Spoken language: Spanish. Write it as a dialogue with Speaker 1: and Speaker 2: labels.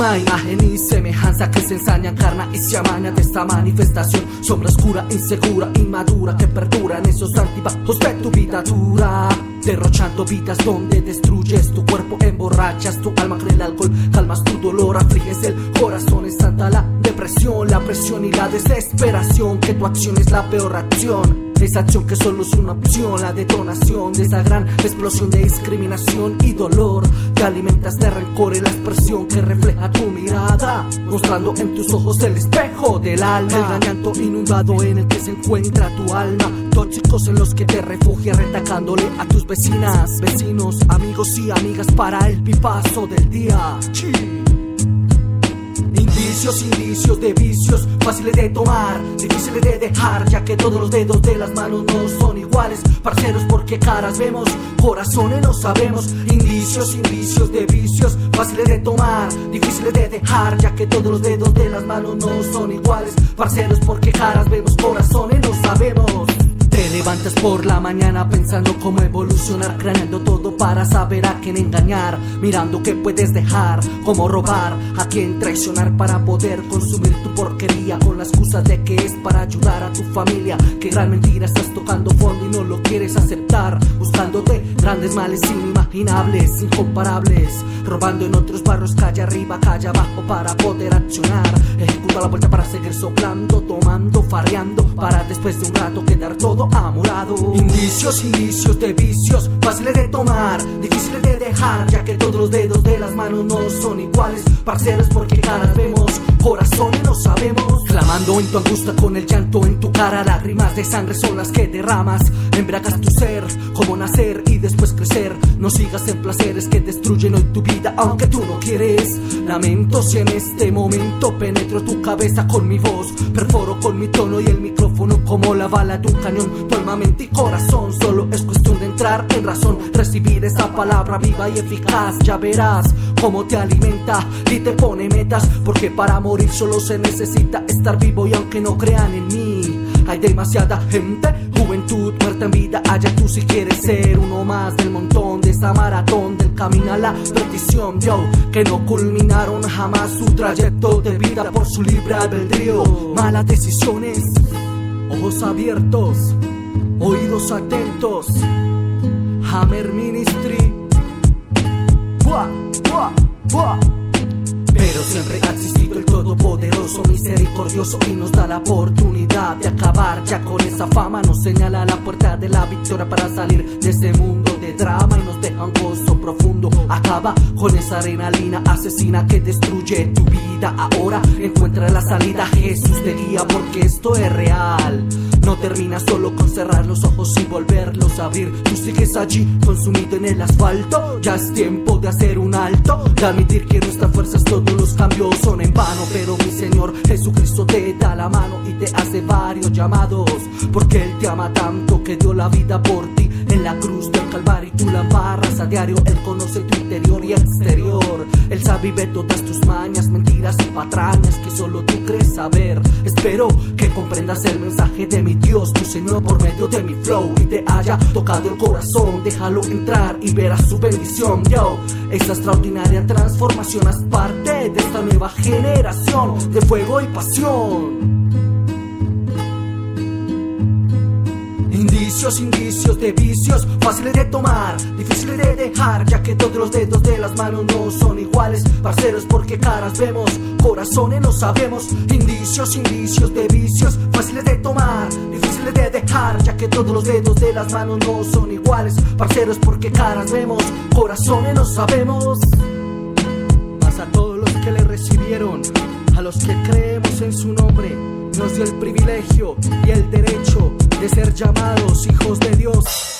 Speaker 1: forma, imagen y semejanza que se ensañan, carna y se amaña de esta manifestación. Sombra oscura, insegura, inmadura que perdura en esos antibajos de tu vida dura. Derrochando vidas donde destruyes tu cuerpo, emborrachas tu alma con el alcohol, calmas tu dolor, afliges el desesperación que tu acción es la peor acción. Esa acción que solo es una opción, la detonación de esa gran explosión de discriminación y dolor. Te alimentas de rencor y la expresión que refleja tu mirada, mostrando en tus ojos el espejo del alma. El llanto inundado en el que se encuentra tu alma. Tóxicos en los que te refugias retacándole a tus vecinas, vecinos, amigos y amigas para el pipazo del día. Indicios, indicios de vicios, fáciles de tomar, difíciles de dejar, ya que todos los dedos de las manos no son iguales. Parceros, porque caras vemos, corazones no sabemos. Indicios, indicios de vicios, fáciles de tomar, difíciles de dejar, ya que todos los dedos de las manos no son iguales. Parceros, porque caras vemos, corazones no sabemos. Levantas por la mañana pensando cómo evolucionar, craneando todo para saber a quién engañar, mirando qué puedes dejar, cómo robar, a quién traicionar para poder consumir tu porquería con la excusa de que es para ayudar a tu familia. Que gran mentira estás tocando fondo y no lo quieres aceptar, buscándote grandes males inimaginables, incomparables, robando en otros barrios calle arriba, calle abajo para poder accionar. Ejecuta la vuelta para seguir soplando, tomando, farreando, para después de un rato quedar todo amurado. Indicios, indicios de vicios, fáciles de tomar, difíciles de dejar, ya que todos los dedos de las manos no son iguales. Parceros, porque caras vemos, corazones no sabemos. Clamando en tu angustia con el llanto en tu cara, lágrimas de sangre son las que derramas. Embriagas tu ser, como nacer y después crecer. No sigas en placeres que destruyen hoy tu vida, aunque tú no quieres. Lamento si en este momento penetro tu cabeza con mi voz, perforo con mi tono y el micrófono como la bala de un cañón. Tu alma, mente y corazón, solo es cuestión de entrar en razón, recibir esa palabra viva y eficaz. Ya verás cómo te alimenta y te pone metas, porque para morir solo se necesita estar vivo y aunque no crean en mí. Hay demasiada gente, juventud muerta en vida. Allá tú si quieres ser uno más del montón de esta maratón del camino a la perdición. Yo, que no culminaron jamás su trayecto de vida por su libre albedrío. Malas decisiones, ojos abiertos, oídos atentos. Hammer Ministry. Pero siempre ha existido el Todopoderoso, misericordioso y nos da la oportunidad de acabar ya con esa fama. Nos señala la puerta de la victoria para salir de este mundo de drama y nos deja un gozo profundo. Acaba con esa adrenalina asesina que destruye tu vida. Ahora encuentra la salida, Jesús te guía porque esto es real. No termina solo con cerrar los ojos y volverlos a abrir. Tú sigues allí, consumido en el asfalto. Ya es tiempo de hacer un alto, de admitir que nuestras fuerzas todos los cambios son en vano. Pero mi Señor Jesucristo te da la mano y te hace varios llamados. Porque Él te ama tanto que dio la vida por ti. La cruz del Calvario y tú la barras a diario. Él conoce tu interior y exterior. Él sabe y ve todas tus mañas, mentiras y patrañas que solo tú crees saber. Espero que comprendas el mensaje de mi Dios, tu Señor, por medio de mi flow y te haya tocado el corazón. Déjalo entrar y verás su bendición. Yo, esta extraordinaria transformación es parte de esta nueva generación de fuego y pasión. Indicios, indicios de vicios, fáciles de tomar, difíciles de dejar, ya que todos los dedos de las manos no son iguales. Parceros, porque caras vemos, corazones no sabemos. Indicios, indicios de vicios, fáciles de tomar, difíciles de dejar, ya que todos los dedos de las manos no son iguales. Parceros, porque caras vemos, corazones no sabemos. Más a todos los que le recibieron, a los que creemos en su nombre, nos dio el privilegio y el derecho de ser llamados hijos de Dios.